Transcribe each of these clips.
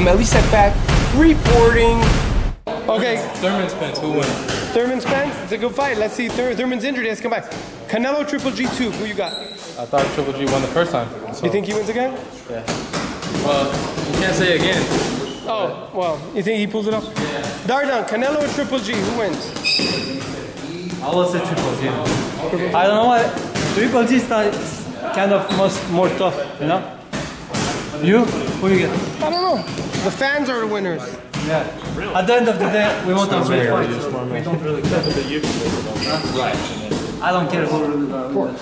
I'm Elie back reporting. Okay, Thurman Spence, who won? Thurman Spence, it's a good fight. Let's see, Thur- Thurman's injured, he has to come back. Canelo Triple G2, who you got? I thought Triple G won the first time. So, You think he wins again? Yeah. Well, you can't say again. Oh, well, you think he pulls it off? Yeah. Dardan, Canelo or Triple G, who wins? I will say Triple G. I don't know why. Triple G is kind of most more tough, you know? You? Who you get? I don't know. The fans are the winners. Yeah. Really? At the end of the day, we want a great fight. so We don't really care. About the UFC. Right. I don't care who really uh,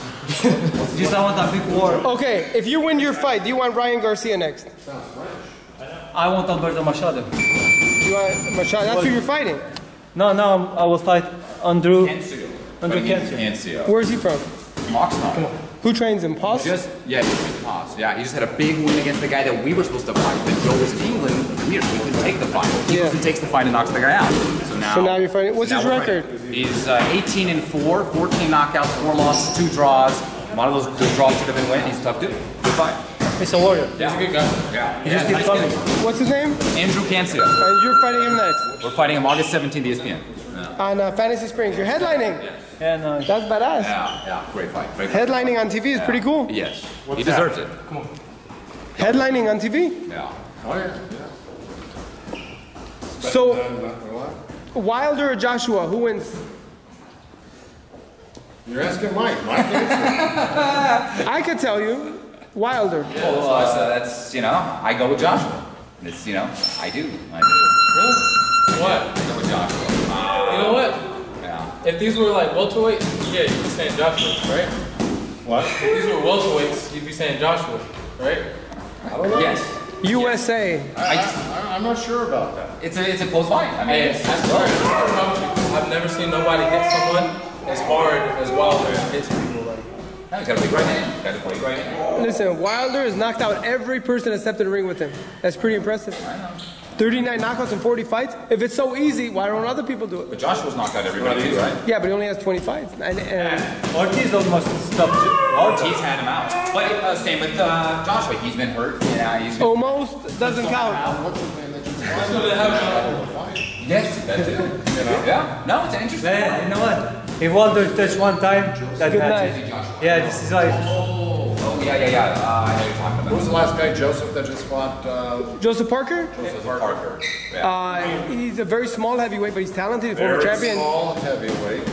Just I want a big war. Okay, if you win your fight, do you want Ryan Garcia next? I want Alberto Machado. You want Machado? That's who you're fighting. No, no, I will fight Andrew. Andrew Cancio. Cancio. Where's he from? Oxnard. Who trains him? Poss? Just yeah, he just. Yeah, he just had a big win against the guy that we were supposed to fight. But Joe was in England. We we couldn't take the fight. He Yeah. goes and takes the fight and knocks the guy out. So now. So now you're fighting- what's so his record? fighting. He's uh, 18 and four, 14 knockouts, four losses, two draws. A lot of those, those draws should have been win. He's a tough dude. Good fight. He's a warrior. Yeah. He's a good guy. Yeah. He yeah keeps nice coming. kid. What's his name? Andrew Cancio. And you're fighting him next. We're fighting him August 17th, ESPN. Yeah. On uh, Fantasy Springs. You're headlining. And uh, That's badass. Yeah, yeah, great fight. Great fight. Headlining on TV is pretty cool. Yes. he deserves it. Come on. Headlining on TV. Yeah. Oh, yeah. So, Wilder or Joshua, who wins? You're asking Mike. Mike. I could tell you. Wilder. Well, uh, so that's, you know, I go with Joshua. It's, you know, I do. I do. Really? What? I go with Joshua. You know what? Yeah. If these were like welterweights, yeah, you'd be saying Joshua, right? What? If these were welterweights, you'd be saying Joshua, right? I don't know. Yes. USA. I just, I, I'm not sure about that. it's a, it's a close fight. I mean, Hey, it's, I swear, I promise you, I've never seen nobody hit someone as hard as Wilder hits people. Like, no, he's got a big right hand. He's got a big right hand. Listen, Wilder has knocked out every person that stepped in the ring with him. That's pretty impressive. 39 knockouts in 40 fights. If it's so easy, why don't other people do it? But Joshua's knocked out everybody too, right? Yeah, but he only has 20 fights. And, and Ortiz almost stopped. Ortiz had him out. But uh, same with uh, Joshua. He's been hurt. Yeah, he's been. almost doesn't count. that's what they have. Yes, that too. Yeah. No, it's interesting. Man, you know what? If Walter touched one time, that Good match. night. Yeah, this is like. Oh, yeah, yeah, yeah. Uh, I know you're talking about. Who was the last guy, Joseph, that just fought? Uh, Joseph Parker? Joseph Parker. Yeah. Uh, he's a very small heavyweight, but he's talented. Former very champion. small heavyweight,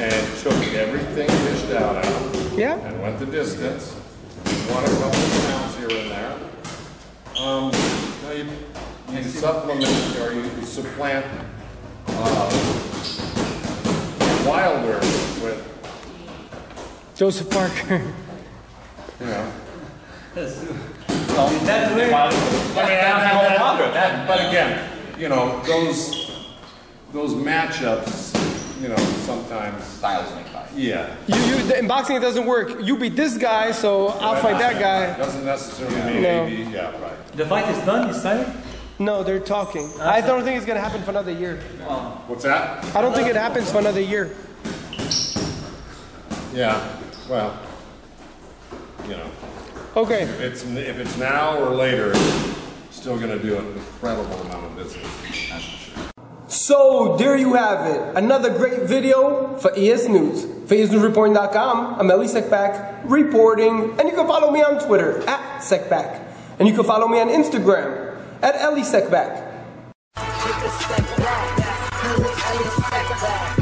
and took everything dished out out, Yeah. and went the distance. Won a couple of pounds here and there. Um, now you, you supplement or you, you supplant uh, Wilder with, Joseph Parker. you know. That way. But again, you know, those, those matchups, you know, sometimes, Styles make fight. yeah. You, you, in boxing, it doesn't work. You beat this guy, so I'll fight that guy. Doesn't necessarily mean No. maybe, yeah, right. The fight is done, it's time. No, they're talking. Ah, I don't think it's gonna happen for another year. What's that? I don't think it happens for another year. Yeah, well, you know, Okay. if it's, if it's now or later, still gonna do an incredible amount of business. That's for sure. So there you have it. Another great video for ES News. For ESNewsReporting.com, I'm Elie Seckbach reporting, and you can follow me on Twitter at Seckbach, and you can follow me on Instagram at Elie Seckbach. Take a step back, cause Elie Seckbach.